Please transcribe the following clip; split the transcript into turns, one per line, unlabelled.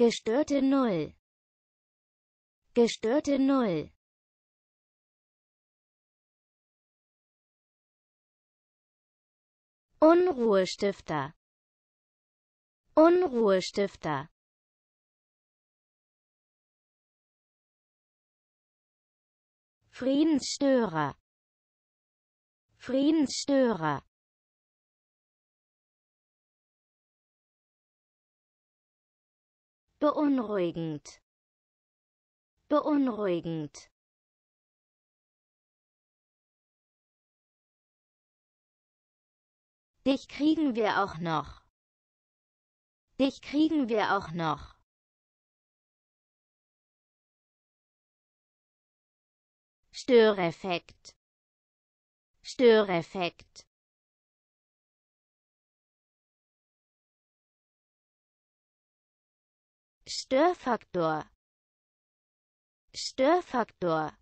gestörte Null. Gestörte Null. Unruhestifter. Unruhestifter. Friedensstörer Friedensstörer beunruhigend beunruhigend Dich kriegen wir auch noch. Dich kriegen wir auch noch. Störeffekt. Störeffekt. Störfaktor. Störfaktor.